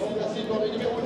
remplacé par le numéro